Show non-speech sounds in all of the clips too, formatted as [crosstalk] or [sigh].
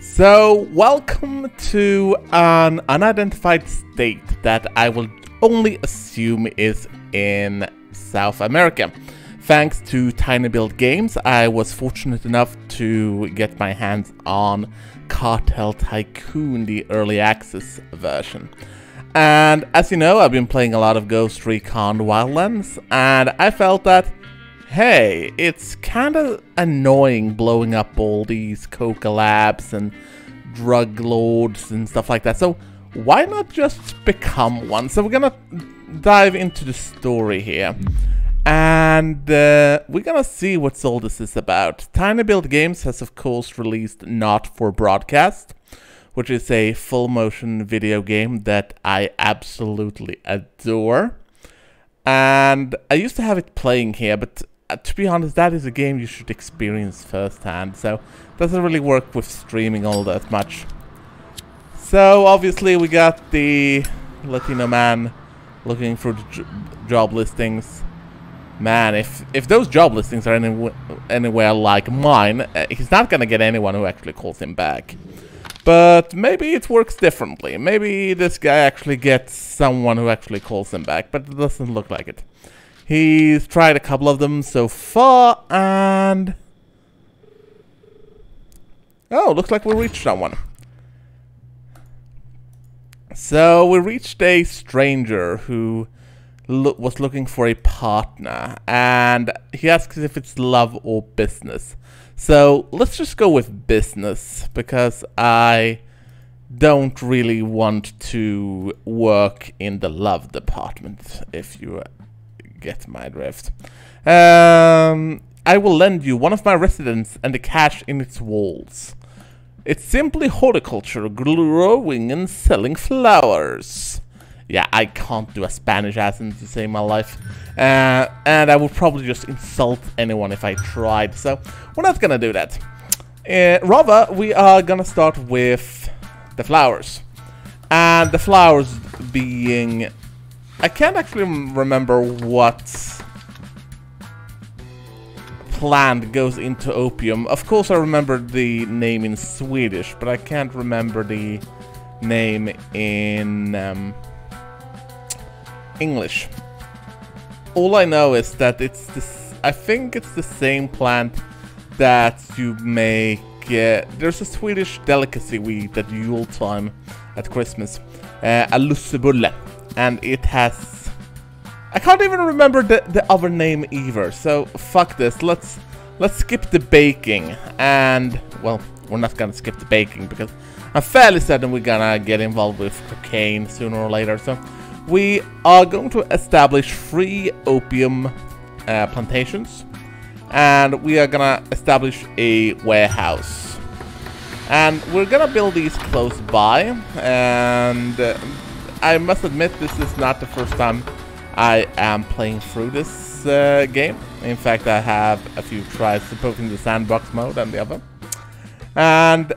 So, welcome to an unidentified state that I will only assume is in South America. Thanks to Tiny Build Games, I was fortunate enough to get my hands on Cartel Tycoon, the early access version. And as you know, I've been playing a lot of Ghost Recon Wildlands, and I felt that hey, it's kind of annoying blowing up all these Coca labs and drug lords and stuff like that. So why not just become one? So we're gonna dive into the story here. And uh, we're gonna see what all this is about. Tiny Build Games has of course released Not for Broadcast, which is a full motion video game that I absolutely adore. And I used to have it playing here, but to be honest, that is a game you should experience firsthand, so doesn't really work with streaming all that much. So obviously we got the Latino man looking for job listings. Man, if if those job listings are any, anywhere like mine, uh, he's not gonna get anyone who actually calls him back. But maybe it works differently. Maybe this guy actually gets someone who actually calls him back, but it doesn't look like it. He's tried a couple of them so far, and... Oh, looks like we reached someone. So, we reached a stranger who lo was looking for a partner, and he asks if it's love or business. So, let's just go with business, because I don't really want to work in the love department, if you get my drift. Um, I will lend you one of my residence and the cash in its walls. It's simply horticulture, growing and selling flowers. Yeah, I can't do a Spanish accent to save my life. Uh, and I would probably just insult anyone if I tried, so we're not gonna do that. Uh, rather, we are gonna start with the flowers. And the flowers being I can't actually remember what plant goes into opium. Of course I remember the name in Swedish, but I can't remember the name in um, English. All I know is that it's this. I think it's the same plant that you make. Uh, there's a Swedish delicacy we eat at Yule time at Christmas, uh, a lussebulle and it has... I can't even remember the, the other name either, so fuck this. Let's let's skip the baking, and, well, we're not gonna skip the baking, because I'm fairly certain we're gonna get involved with cocaine sooner or later, so we are going to establish three opium uh, plantations, and we are gonna establish a warehouse. And we're gonna build these close by, and I must admit this is not the first time I am playing through this uh, game. In fact, I have a few tries to poke in the sandbox mode and the other. And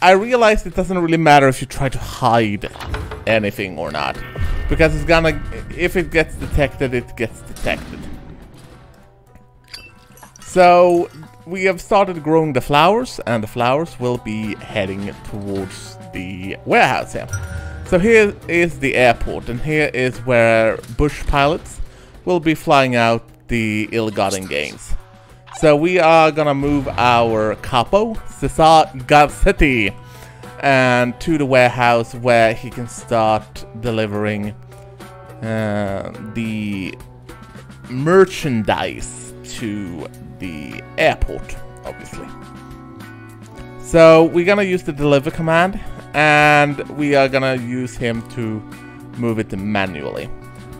I realized it doesn't really matter if you try to hide anything or not. Because it's gonna, if it gets detected, it gets detected. So, we have started growing the flowers, and the flowers will be heading towards the warehouse here. So here is the airport, and here is where Bush pilots will be flying out the ill-gotten gains. So we are gonna move our capo, Cesar Garcetti, and to the warehouse where he can start delivering uh, the merchandise to the airport, obviously. So we're gonna use the deliver command and we are gonna use him to move it manually.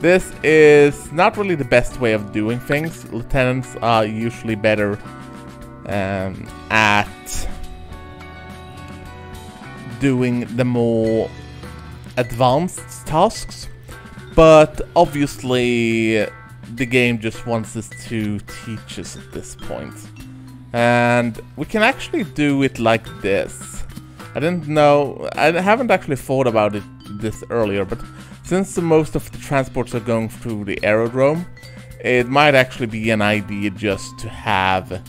This is not really the best way of doing things. Lieutenants are usually better um, at doing the more advanced tasks, but obviously the game just wants us to teach us at this point. And we can actually do it like this. I didn't know, I haven't actually thought about it this earlier, but since most of the transports are going through the aerodrome, it might actually be an idea just to have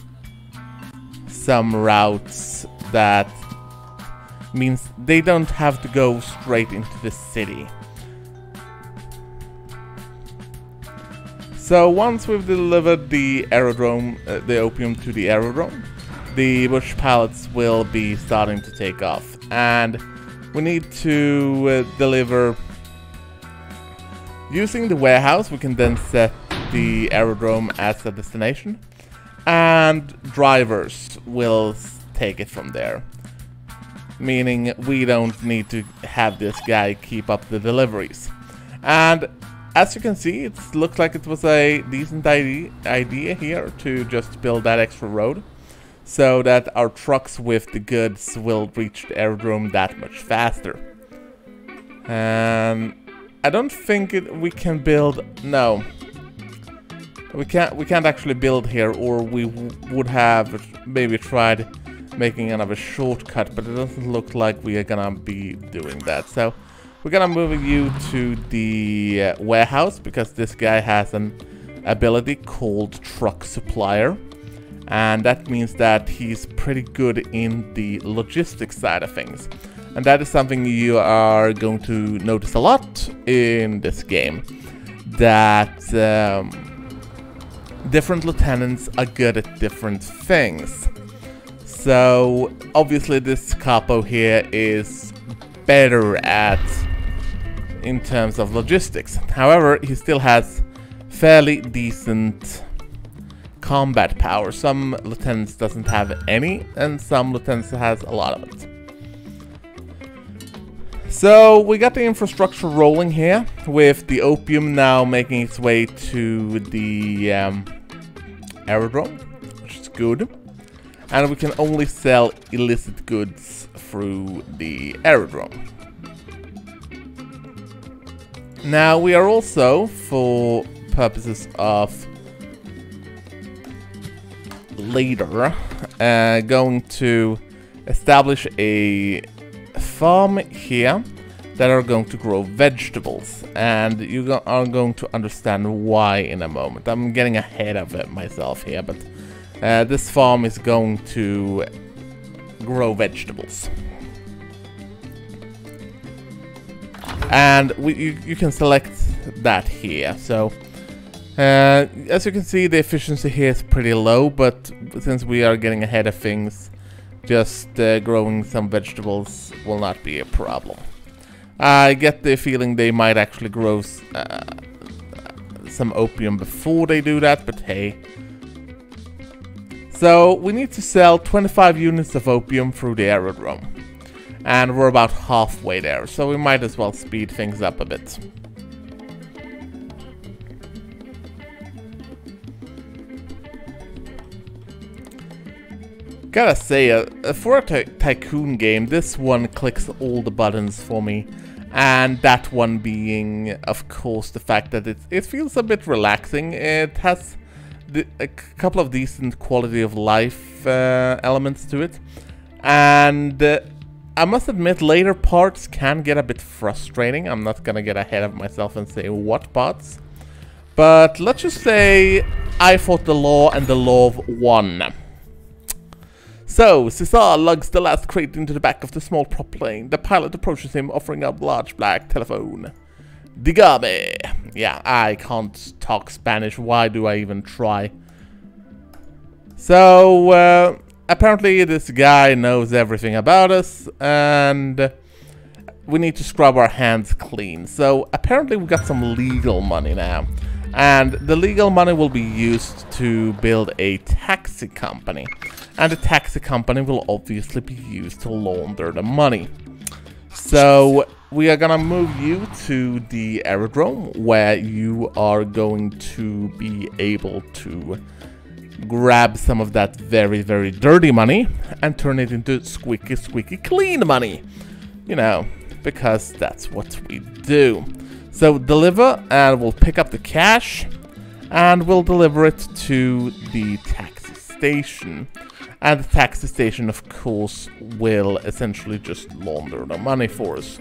some routes that means they don't have to go straight into the city. So once we've delivered the aerodrome, uh, the opium to the aerodrome, the bush pilots will be starting to take off. And we need to uh, deliver... Using the warehouse, we can then set the aerodrome as a destination. And drivers will take it from there. Meaning we don't need to have this guy keep up the deliveries. And as you can see, it looks like it was a decent idea here to just build that extra road so that our trucks with the goods will reach the aerodrome that much faster. And I don't think it, we can build... No. We can't, we can't actually build here, or we would have maybe tried making another shortcut, but it doesn't look like we are gonna be doing that. So we're gonna move you to the uh, warehouse because this guy has an ability called Truck Supplier. And that means that he's pretty good in the logistics side of things. And that is something you are going to notice a lot in this game. That um, different lieutenants are good at different things. So obviously this capo here is better at in terms of logistics. However, he still has fairly decent combat power. Some lieutenants doesn't have any, and some lieutenants has a lot of it. So, we got the infrastructure rolling here, with the opium now making its way to the um, aerodrome, which is good. And we can only sell illicit goods through the aerodrome. Now we are also, for purposes of later, uh, going to establish a farm here that are going to grow vegetables and you are going to understand why in a moment. I'm getting ahead of it myself here, but uh, this farm is going to grow vegetables. and we, you, you can select that here so uh, as you can see the efficiency here is pretty low but since we are getting ahead of things just uh, growing some vegetables will not be a problem. I get the feeling they might actually grow uh, some opium before they do that but hey. So we need to sell 25 units of opium through the aerodrome. And we're about halfway there, so we might as well speed things up a bit. Gotta say, uh, for a tycoon game, this one clicks all the buttons for me. And that one being, of course, the fact that it, it feels a bit relaxing. It has the, a couple of decent quality of life uh, elements to it. And uh, I must admit, later parts can get a bit frustrating. I'm not gonna get ahead of myself and say what parts. But let's just say I fought the law and the law won. So, Cesar lugs the last crate into the back of the small prop plane. The pilot approaches him, offering a large black telephone. Digame. Yeah, I can't talk Spanish. Why do I even try? So, uh, apparently this guy knows everything about us and we need to scrub our hands clean. So apparently we got some legal money now. And the legal money will be used to build a taxi company. And the taxi company will obviously be used to launder the money. So we are gonna move you to the aerodrome where you are going to be able to grab some of that very, very dirty money and turn it into squeaky, squeaky clean money. You know, because that's what we do. So deliver and we'll pick up the cash and we'll deliver it to the taxi station. And the taxi station, of course, will essentially just launder the money for us.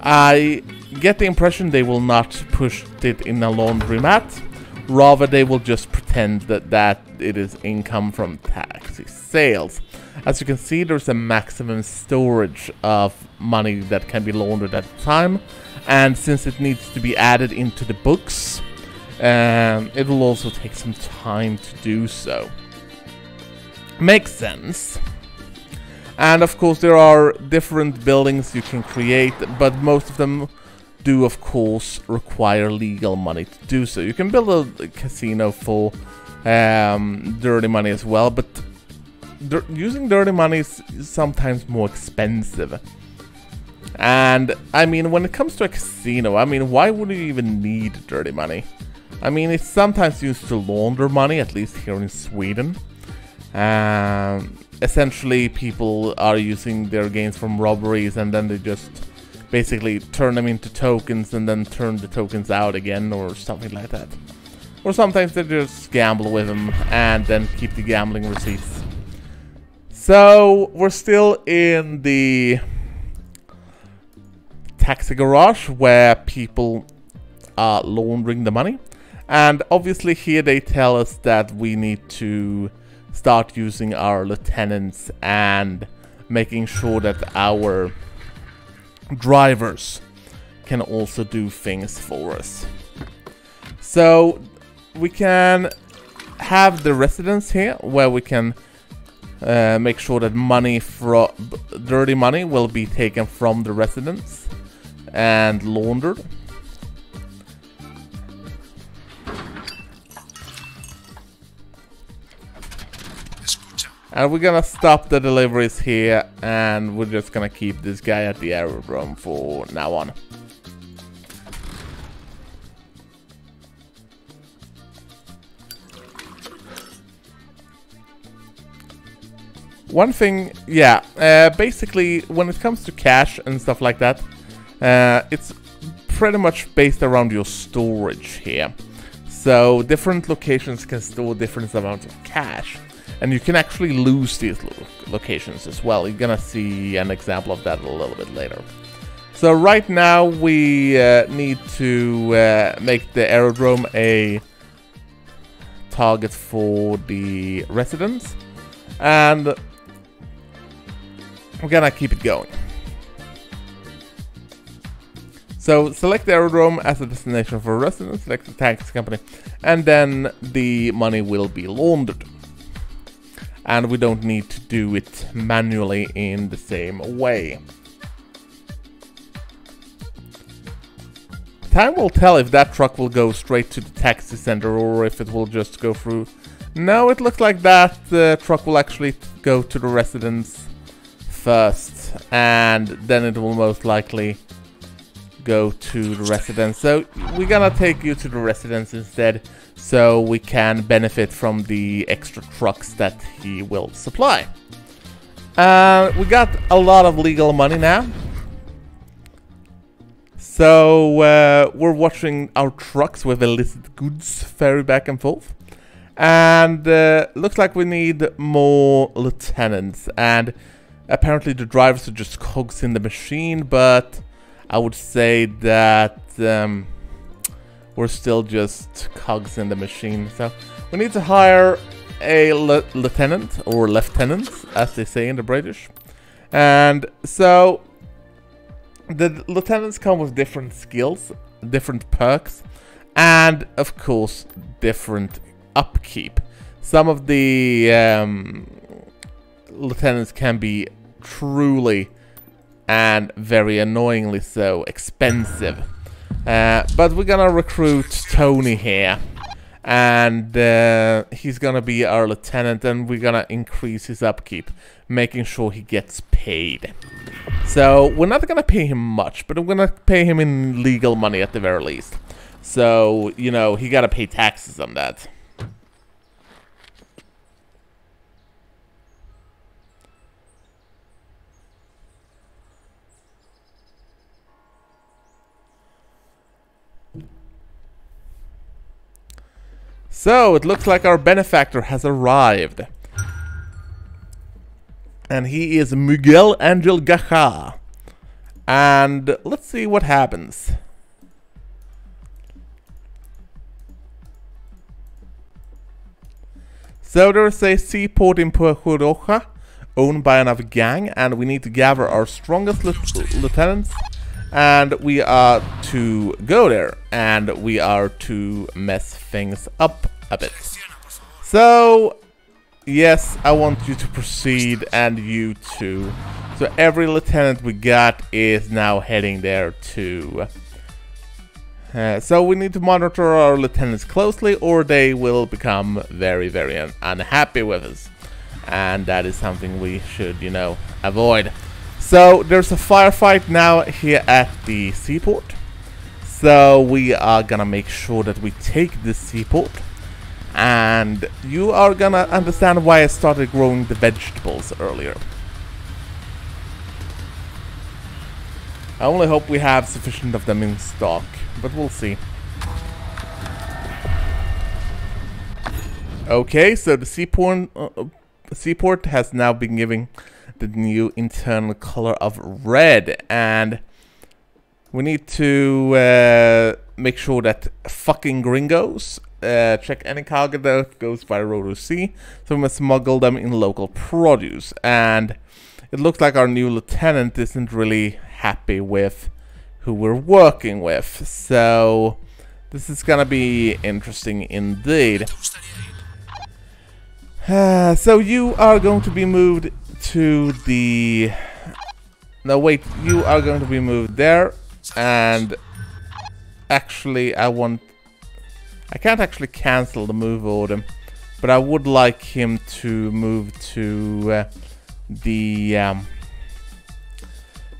I get the impression they will not push it in a laundromat Rather, they will just pretend that that it is income from taxi sales. As you can see, there's a maximum storage of money that can be laundered at a time, and since it needs to be added into the books, um, it will also take some time to do so. Makes sense. And of course there are different buildings you can create, but most of them do of course require legal money to do so. You can build a casino for um, dirty money as well, but using dirty money is sometimes more expensive. And I mean, when it comes to a casino, I mean, why would you even need dirty money? I mean, it's sometimes used to launder money, at least here in Sweden. Um, essentially people are using their gains from robberies and then they just basically turn them into tokens and then turn the tokens out again or something like that. Or sometimes they just gamble with them and then keep the gambling receipts. So we're still in the taxi garage where people are laundering the money. And obviously here they tell us that we need to start using our lieutenants and making sure that our drivers can also do things for us. So we can have the residents here where we can uh, make sure that money from dirty money will be taken from the residents and laundered. And we're gonna stop the deliveries here and we're just gonna keep this guy at the aerodrome for now on. One thing, yeah, uh, basically when it comes to cash and stuff like that, uh, it's pretty much based around your storage here. So different locations can store different amounts of cash. And you can actually lose these lo locations as well. You're gonna see an example of that a little bit later. So right now we uh, need to uh, make the aerodrome a target for the residents. And we're gonna keep it going. So select the aerodrome as a destination for residents, select the taxi company, and then the money will be laundered and we don't need to do it manually in the same way. Time will tell if that truck will go straight to the taxi center or if it will just go through. No, it looks like that uh, truck will actually go to the residence first and then it will most likely go to the residence. So we're gonna take you to the residence instead so we can benefit from the extra trucks that he will supply. Uh, we got a lot of legal money now. So uh, we're watching our trucks with illicit goods ferry back and forth. And uh, looks like we need more lieutenants. And apparently the drivers are just cogs in the machine, but I would say that... Um, we're still just cogs in the machine. So we need to hire a le lieutenant or lieutenant, as they say in the British. And so the lieutenants come with different skills, different perks, and of course different upkeep. Some of the um, lieutenants can be truly and very annoyingly so expensive. Uh, but we're gonna recruit Tony here. And uh, he's gonna be our lieutenant and we're gonna increase his upkeep. Making sure he gets paid. So, we're not gonna pay him much, but we're gonna pay him in legal money at the very least. So, you know, he gotta pay taxes on that. So, it looks like our benefactor has arrived. And he is Miguel Angel Gaja. And let's see what happens. So there's a seaport in Puerto Roja owned by another gang and we need to gather our strongest lieutenants and we are to go there and we are to mess things up a bit. So, yes, I want you to proceed and you too. So every lieutenant we got is now heading there too. Uh, so we need to monitor our lieutenants closely or they will become very, very un unhappy with us. And that is something we should, you know, avoid. So there's a firefight now here at the seaport. So we are gonna make sure that we take this seaport. And you are gonna understand why I started growing the vegetables earlier. I only hope we have sufficient of them in stock, but we'll see. Okay, so the seaport, uh, uh seaport has now been given the new internal color of red. And we need to uh, make sure that fucking gringos uh, check any cargo that goes by road to sea. So we must smuggle them in local produce. And it looks like our new lieutenant isn't really happy with who we're working with. So this is gonna be interesting indeed. Uh, [sighs] so you are going to be moved to the... No, wait, you are going to be moved there, and actually I want... I can't actually cancel the move order, but I would like him to move to uh, the... Um,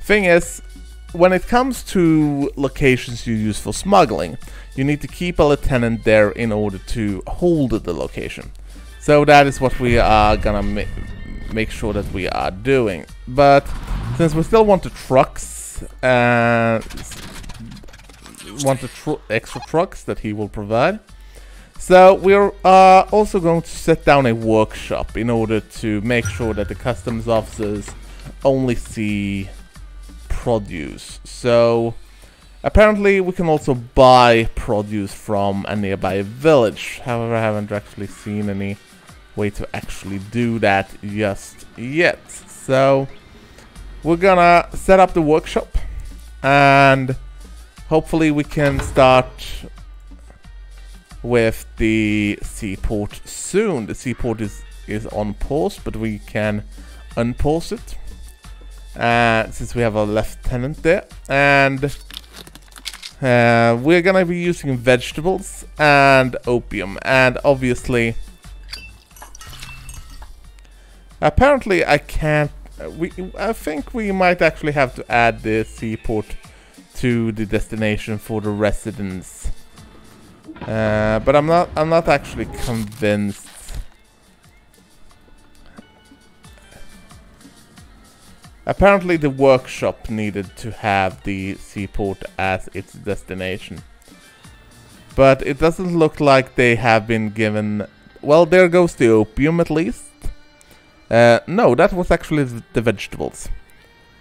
thing is, when it comes to locations you use for smuggling, you need to keep a lieutenant there in order to hold the location. So that is what we are gonna make sure that we are doing. But since we still want the trucks, uh, want the tr extra trucks that he will provide, so we're uh, also going to set down a workshop in order to make sure that the customs officers only see produce. So apparently we can also buy produce from a nearby village. However, I haven't actually seen any way to actually do that just yet. So we're gonna set up the workshop and hopefully we can start with the seaport soon. The seaport is, is on pause, but we can unpause it. Uh, since we have a lieutenant there. And uh, we're gonna be using vegetables and opium. And obviously Apparently I can't... We, I think we might actually have to add the seaport to the destination for the residents. Uh, but I'm not I'm not actually convinced. Apparently the workshop needed to have the seaport as its destination. But it doesn't look like they have been given... Well, there goes the opium at least. Uh, no, that was actually the vegetables.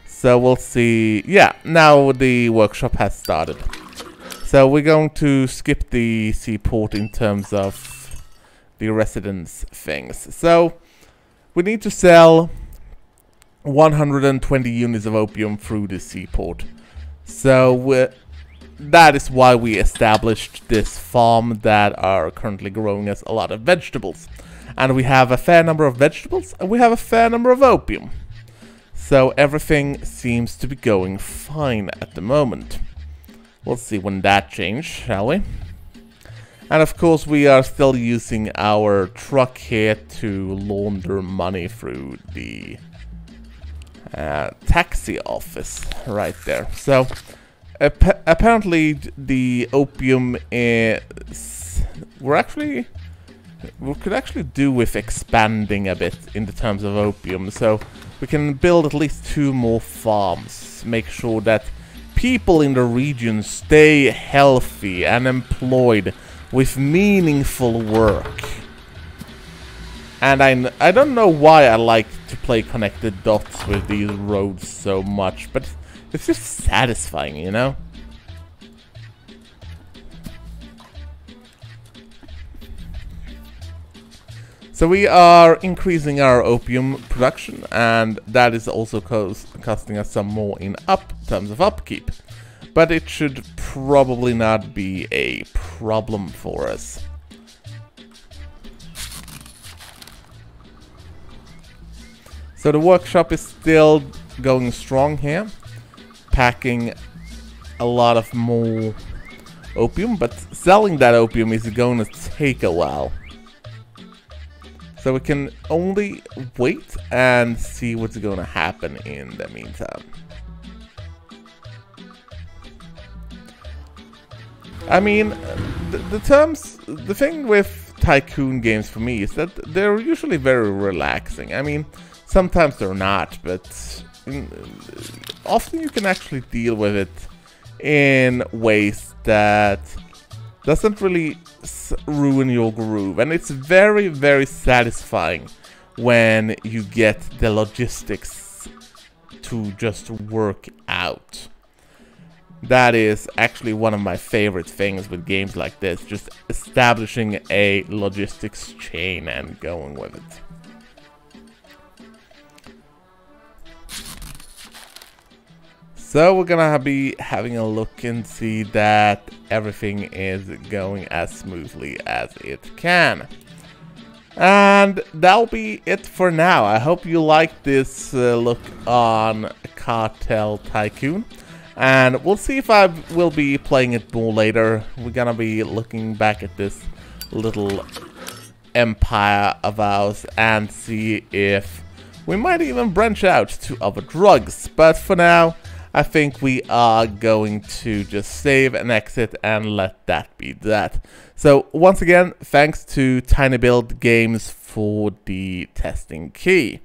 So we'll see. Yeah, now the workshop has started. So we're going to skip the seaport in terms of the residence things. So we need to sell 120 units of opium through the seaport. So that is why we established this farm that are currently growing us a lot of vegetables and we have a fair number of vegetables, and we have a fair number of opium. So everything seems to be going fine at the moment. We'll see when that changes, shall we? And of course we are still using our truck here to launder money through the uh, taxi office right there. So apparently the opium is... We're actually we could actually do with expanding a bit in the terms of opium. So we can build at least two more farms. Make sure that people in the region stay healthy and employed with meaningful work. And I, I don't know why I like to play connected dots with these roads so much, but it's just satisfying, you know? So we are increasing our opium production, and that is also costing us some more in up terms of upkeep. But it should probably not be a problem for us. So the workshop is still going strong here, packing a lot of more opium, but selling that opium is going to take a while. So we can only wait and see what's going to happen in the meantime. I mean, the, the terms, the thing with tycoon games for me is that they're usually very relaxing. I mean, sometimes they're not, but mm, often you can actually deal with it in ways that doesn't really ruin your groove. And it's very, very satisfying when you get the logistics to just work out. That is actually one of my favorite things with games like this, just establishing a logistics chain and going with it. So we're gonna be having a look and see that everything is going as smoothly as it can. And that'll be it for now. I hope you like this uh, look on Cartel Tycoon. And we'll see if I will be playing it more later. We're gonna be looking back at this little empire of ours and see if we might even branch out to other drugs. But for now, I think we are going to just save and exit and let that be that. So once again, thanks to Tiny Build Games for the testing key.